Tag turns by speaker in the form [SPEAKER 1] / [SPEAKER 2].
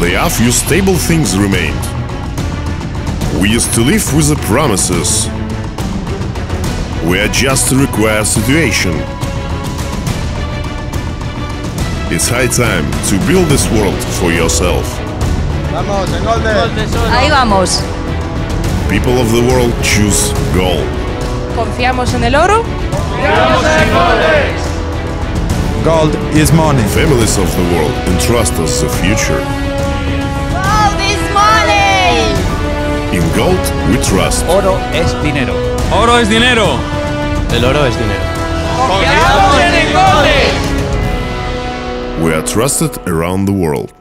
[SPEAKER 1] they have few stable things remained. We used to live with the promises. We adjust to require situation. It's high time to build this world for yourself.
[SPEAKER 2] Vamos, en gol de...
[SPEAKER 3] Ahí vamos.
[SPEAKER 1] People of the world choose gold.
[SPEAKER 3] Confiamos en el oro.
[SPEAKER 2] Gold is money.
[SPEAKER 1] Families of the world entrust us the future. In gold, we trust.
[SPEAKER 4] Oro es dinero.
[SPEAKER 5] Oro es dinero.
[SPEAKER 4] El oro es dinero.
[SPEAKER 1] We are trusted around the world.